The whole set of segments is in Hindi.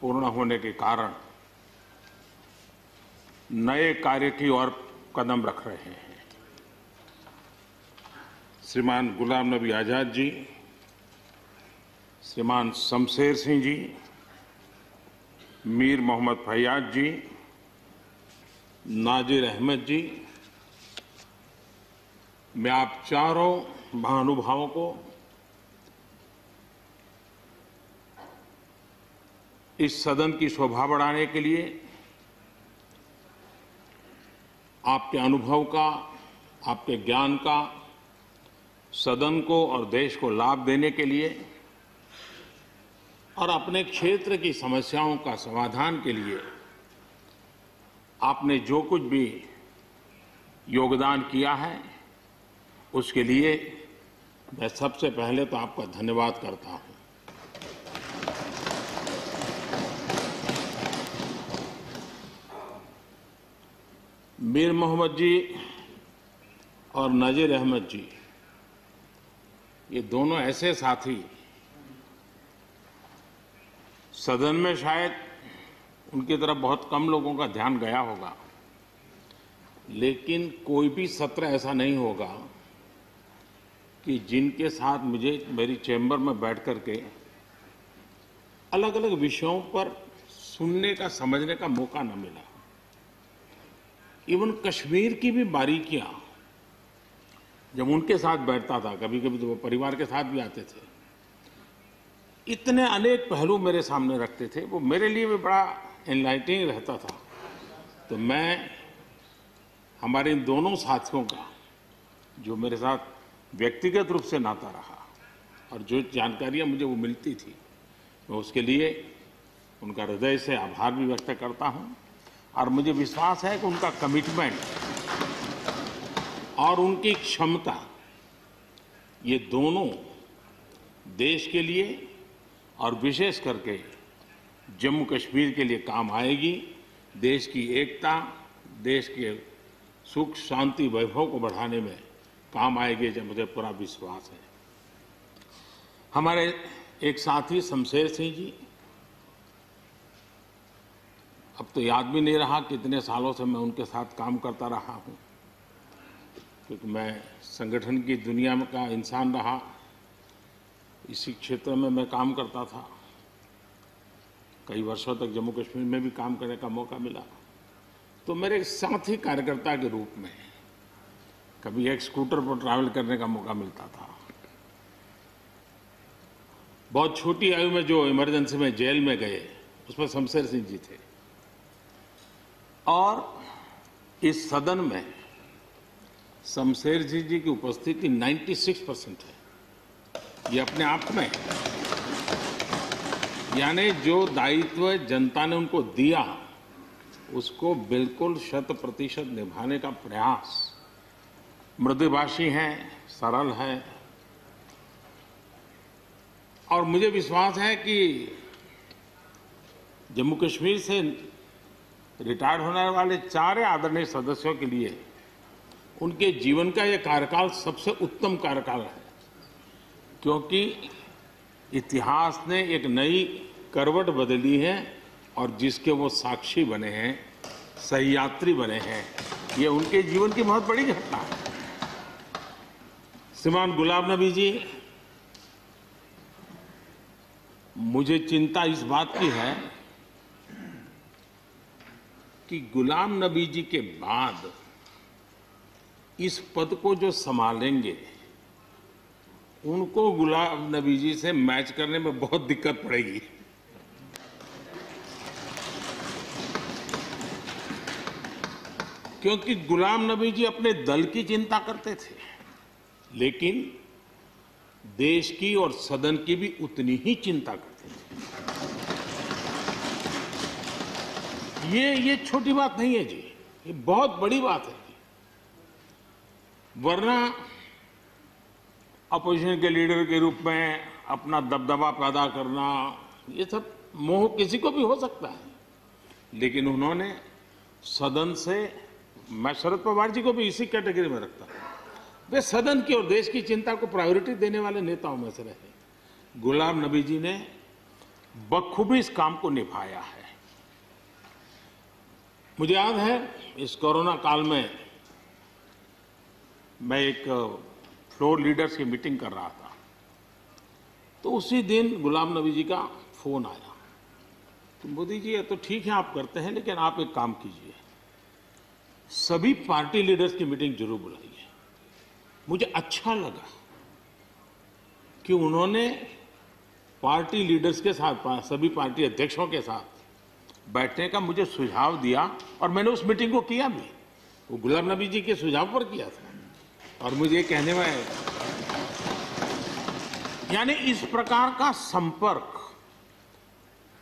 पूर्ण होने के कारण नए कार्य की ओर कदम रख रहे हैं। श्रीमान गुलाम नबी आज़ाद जी, श्रीमान शमशेर सिंह जी, मीर मोहम्मद फैयाज जी, नाजिर अहमद जी, मैं आप चारों महानुभावों को इस सदन की शोभा बढ़ाने के लिए आपके अनुभव का, आपके ज्ञान का, सदन को और देश को लाभ देने के लिए और अपने क्षेत्र की समस्याओं का समाधान के लिए आपने जो कुछ भी योगदान किया है, उसके लिए मैं सबसे पहले तो आपका धन्यवाद करता हूँ। मीर मोहम्मद जी और नजीर अहमद जी, ये दोनों ऐसे साथी सदन में शायद उनकी तरफ़ बहुत कम लोगों का ध्यान गया होगा, लेकिन कोई भी सत्र ऐसा नहीं होगा कि जिनके साथ मुझे, मेरी चैम्बर में बैठ कर के अलग अलग विषयों पर सुनने का, समझने का मौका न मिला। इवन कश्मीर की भी बारीकियाँ जब उनके साथ बैठता था कभी कभी तो वो परिवार के साथ भी आते थे। इतने अनेक पहलू मेरे सामने रखते थे, वो मेरे लिए भी बड़ा एनलाइटिंग रहता था। तो मैं, हमारे इन दोनों साथियों का, जो मेरे साथ व्यक्तिगत रूप से नाता रहा और जो जानकारियाँ मुझे वो मिलती थी, मैं उसके लिए उनका हृदय से आभार भी व्यक्त करता हूँ। और मुझे विश्वास है कि उनका कमिटमेंट और उनकी क्षमता, ये दोनों देश के लिए और विशेष करके जम्मू कश्मीर के लिए काम आएगी। देश की एकता, देश के सुख, शांति, वैभव को बढ़ाने में काम आएगी जब मुझे पूरा विश्वास है। हमारे एक साथी, शमशेर सिंह जी अब तो याद भी नहीं रहा कितने सालों से मैं उनके साथ काम करता रहा हूँ। क्योंकि मैं संगठन की दुनिया में का इंसान रहा, इसी क्षेत्र में मैं काम करता था। कई वर्षों तक जम्मू कश्मीर में भी काम करने का मौका मिला। तो मेरे साथी कार्यकर्ता के रूप में कभी एक स्कूटर पर ट्रैवल करने का मौका मिलता था। बहुत छोटी आयु में जो इमरजेंसी में जेल में गए, उसमें शमशेर सिंह जी थे। और इस सदन में शमशेर जी जी की उपस्थिति 96 परसेंट है। ये अपने आप में यानी जो दायित्व जनता ने उनको दिया, उसको बिल्कुल शत प्रतिशत निभाने का प्रयास। मृदुभाषी है, सरल है। और मुझे विश्वास है कि जम्मू कश्मीर से रिटायर्ड होने वाले चार आदरणीय सदस्यों के लिए उनके जीवन का यह कार्यकाल सबसे उत्तम कार्यकाल है। क्योंकि इतिहास ने एक नई करवट बदली है और जिसके वो साक्षी बने हैं सहयात्री बने हैं, ये उनके जीवन की बहुत बड़ी घटना है। श्रीमान गुलाब नबी जी, मुझे चिंता इस बात की है कि गुलाम नबी जी के बाद इस पद को जो संभालेंगे, उनको गुलाम नबी जी से मैच करने में बहुत दिक्कत पड़ेगी। क्योंकि गुलाम नबी जी अपने दल की चिंता करते थे, लेकिन देश की और सदन की भी उतनी ही चिंता करते थे। ये ये छोटी बात नहीं है जी। ये बहुत बड़ी बात है जी। वरना अपोजिशन के लीडर के रूप में अपना दबदबा पैदा करना, ये सब मोह किसी को भी हो सकता है। लेकिन उन्होंने सदन से, मैं शरद पवार जी को भी इसी कैटेगरी में रखता हूँ। वे सदन की और देश की चिंता को प्रायोरिटी देने वाले नेताओं में से रहे। गुलाम नबी जी ने बखूबी इस काम को निभाया है। मुझे याद है, इस कोरोना काल में मैं एक फ्लोर लीडर्स की मीटिंग कर रहा था। तो उसी दिन गुलाम नबी जी का फ़ोन आया। तो मोदी जी, ये तो ठीक है, आप करते हैं, लेकिन आप एक काम कीजिए। सभी पार्टी लीडर्स की मीटिंग ज़रूर बुलाइए। मुझे अच्छा लगा कि उन्होंने पार्टी लीडर्स के साथ सभी पार्टी अध्यक्षों के साथ बैठने का मुझे सुझाव दिया और मैंने उस मीटिंग को किया भी। वो गुलाम नबी जी के सुझाव पर किया था। और मुझे कहने में यानी इस प्रकार का संपर्क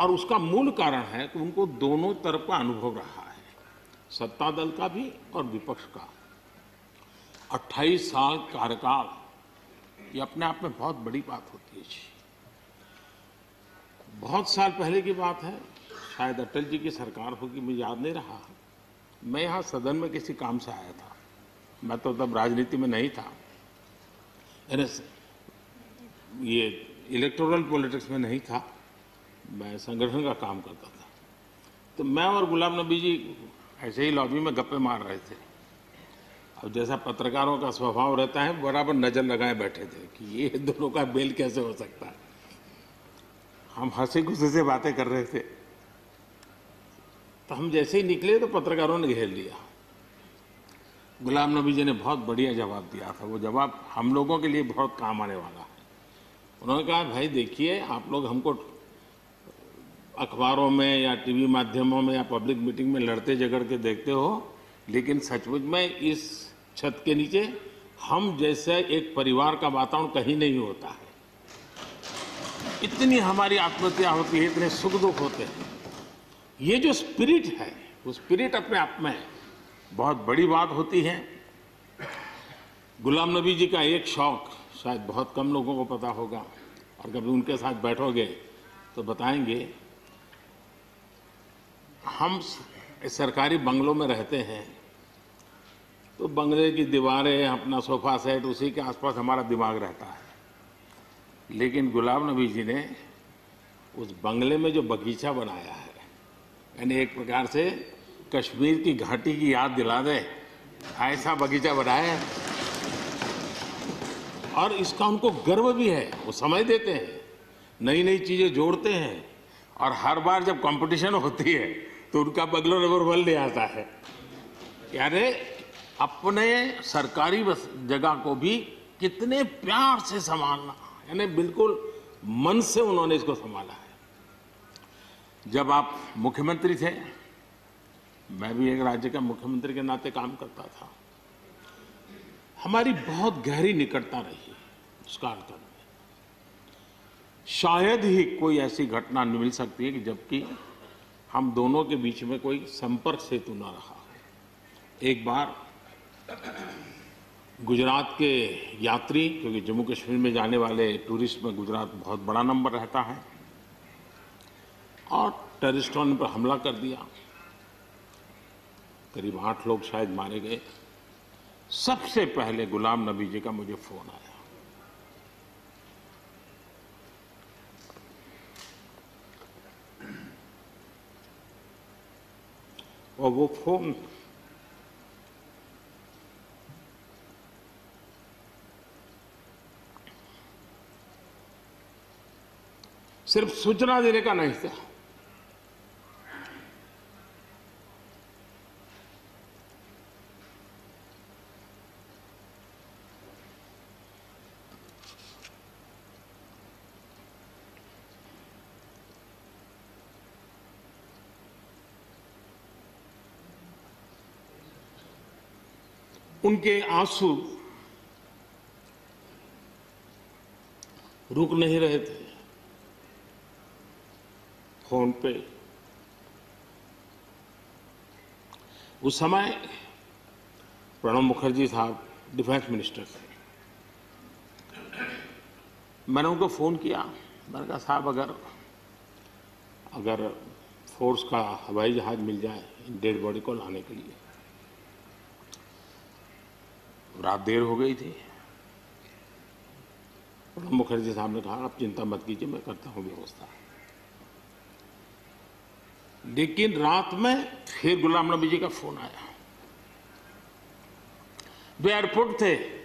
और उसका मूल कारण है कि उनको दोनों तरफ़ का अनुभव रहा है। सत्ता दल का भी और विपक्ष का। 28 साल कार्यकाल, ये अपने आप में बहुत बड़ी बात होती है जी। बहुत साल पहले की बात है शायद अटल जी की सरकार होगी, मुझे याद नहीं रहा। मैं यहाँ सदन में किसी काम से आया था। मैं तो तब राजनीति में नहीं था। ये इलेक्टोरल पॉलिटिक्स में नहीं था। मैं संगठन का काम करता था। तो मैं और गुलाम नबी जी ऐसे ही लॉबी में गप्पे मार रहे थे। अब जैसा पत्रकारों का स्वभाव रहता है, बराबर नज़र लगाए बैठे थे कि ये दोनों का बेल कैसे हो सकता है। हम हँसी खुशी से बातें कर रहे थे। तो हम जैसे ही निकले तो पत्रकारों ने घेर लिया। गुलाम नबी जी ने बहुत बढ़िया जवाब दिया था। वो जवाब हम लोगों के लिए बहुत काम आने वाला है। उन्होंने कहा, भाई देखिए, आप लोग हमको अखबारों में या टीवी माध्यमों में या पब्लिक मीटिंग में लड़ते झगड़ के देखते हो, लेकिन सचमुच में इस छत के नीचे हम जैसे एक परिवार का वातावरण कहीं नहीं होता है। इतनी हमारी आत्महत्या होती है, इतने सुख दुख होते हैं। ये जो स्पिरिट है, वो स्पिरिट अपने आप में बहुत बड़ी बात होती है। गुलाम नबी जी का एक शौक शायद बहुत कम लोगों को पता होगा। और कभी उनके साथ बैठोगे तो बताएँगे, हम सरकारी बंगलों में रहते हैं तो बंगले की दीवारें, अपना सोफा सेट, उसी के आसपास हमारा दिमाग रहता है। लेकिन गुलाम नबी जी ने उस बंगले में जो बगीचा बनाया है यानी एक प्रकार से कश्मीर की घाटी की याद दिला दे। ऐसा बगीचा बनाया। है और इसका उनको गर्व भी है, वो समझ देते हैं नई नई चीज़ें जोड़ते हैं। और हर बार जब कंपटीशन होती है तो उनका बगलो नंबर वन ले आता है। यानी अपने सरकारी जगह को भी कितने प्यार से संभालना। यानी बिल्कुल मन से उन्होंने इसको संभाला है। जब आप मुख्यमंत्री थे, मैं भी एक राज्य का मुख्यमंत्री के नाते काम करता था। हमारी बहुत गहरी निकटता रही उस कालखंड में। शायद ही कोई ऐसी घटना मिल सकती है कि जबकि हम दोनों के बीच में कोई संपर्क सेतु ना रहा। एक बार गुजरात के यात्री, क्योंकि जम्मू कश्मीर में जाने वाले टूरिस्ट में गुजरात बहुत बड़ा नंबर रहता है और टेररिस्टों ने पर हमला कर दिया। करीब आठ लोग शायद मारे गए। सबसे पहले गुलाम नबी जी का मुझे फ़ोन आया। और वो फ़ोन सिर्फ़ सूचना देने का नहीं था। उनके आँसू रुक नहीं रहे थे। फ़ोन पे। उस समय प्रणब मुखर्जी साहब डिफेंस मिनिस्टर थे। मैंने उनको फ़ोन किया। मैंने कहा, साहब, अगर अगर फोर्स का हवाई जहाज़ मिल जाए डेड बॉडी को लाने के लिए रात देर हो गई थी। प्रणब मुखर्जी साहब ने कहा, आप चिंता मत कीजिए, मैं करता हूँ व्यवस्था। लेकिन रात में फिर गुलाम नबी जी का फ़ोन आया। वे एयरपोर्ट थे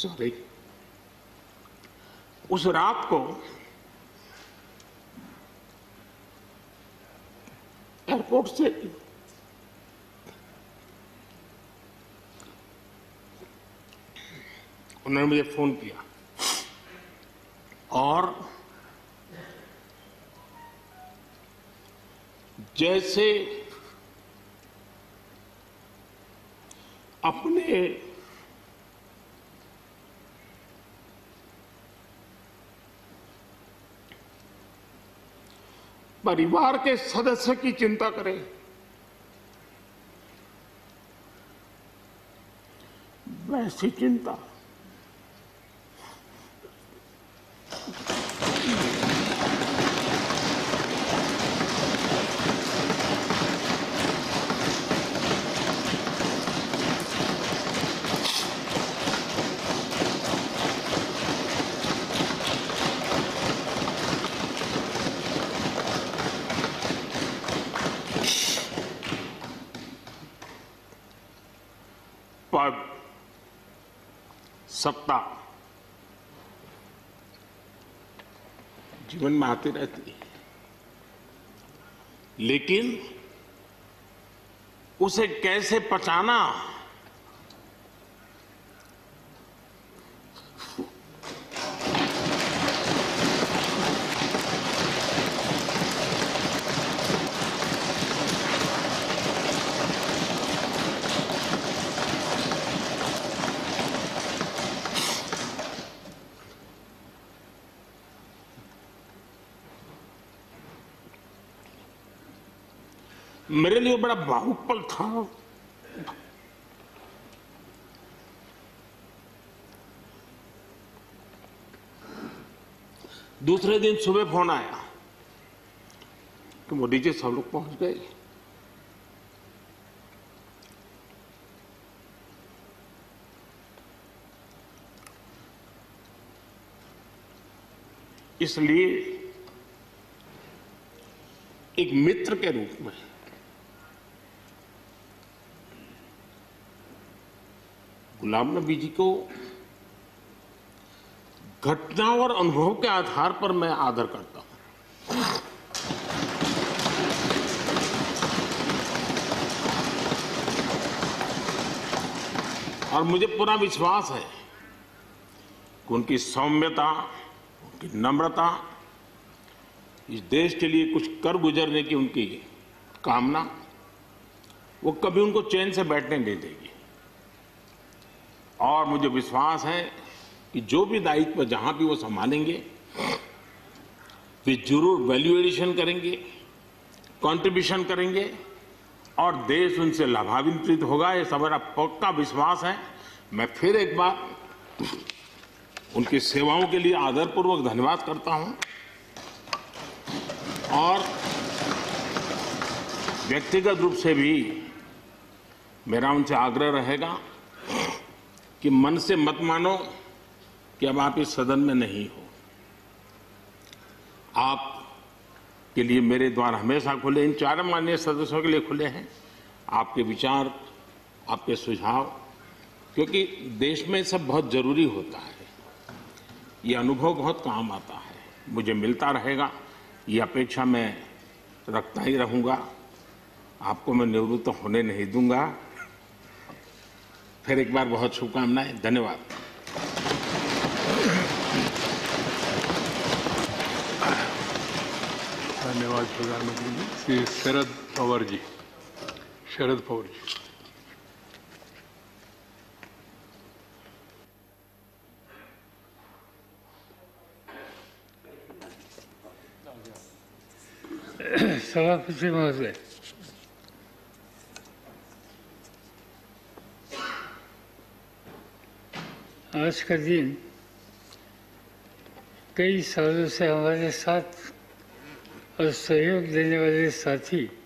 सॉरी। उस रात को एयरपोर्ट से उन्होंने मुझे फ़ोन किया और जैसे अपने परिवार के सदस्य की चिंता करें। वैसी चिंता पद सत्ता। जीवन में आती रहती है। लेकिन उसे कैसे पचाना मेरे लिए बड़ा भावुक पल था। दूसरे दिन सुबह फ़ोन आया कि मोदी जी सब लोग पहुँच गए। इसलिए एक मित्र के रूप में गुलाम नबी जी को घटना और अनुभव के आधार पर मैं आदर करता हूँ। और मुझे पूरा विश्वास है कि उनकी सौम्यता, उनकी नम्रता, इस देश के लिए कुछ कर गुजरने की उनकी कामना, वो कभी उनको चैन से बैठने नहीं देगी। और मुझे विश्वास है कि जो भी दायित्व जहाँ भी वो संभालेंगे, वे ज़रूर वैल्यू एडिशन करेंगे कंट्रीब्यूशन करेंगे, और देश उनसे लाभान्वित होगा, ये सब मेरा पक्का विश्वास है। मैं फिर एक बार उनकी सेवाओं के लिए आदरपूर्वक धन्यवाद करता हूँ। और व्यक्तिगत रूप से भी मेरा उनसे आग्रह रहेगा कि मन से मत मानो कि अब आप इस सदन में नहीं हो। आप के लिए मेरे द्वार हमेशा खुले, इन चार माननीय सदस्यों के लिए खुले हैं। आपके विचार, आपके सुझाव, क्योंकि देश में सब बहुत ज़रूरी होता है। ये अनुभव बहुत काम आता है। मुझे मिलता रहेगा, ये अपेक्षा मैं रखता ही रहूँगा। आपको मैं निवृत्त होने नहीं दूँगा। फिर एक बार बहुत शुभकामनाएँ धन्यवाद। धन्यवाद प्रधानमंत्री जी। श्री शरद पवार जी। शरद पवार जी। सभापति महोदय आज का दिन? कई सालों से हमारे साथ और सहयोग देने वाले साथी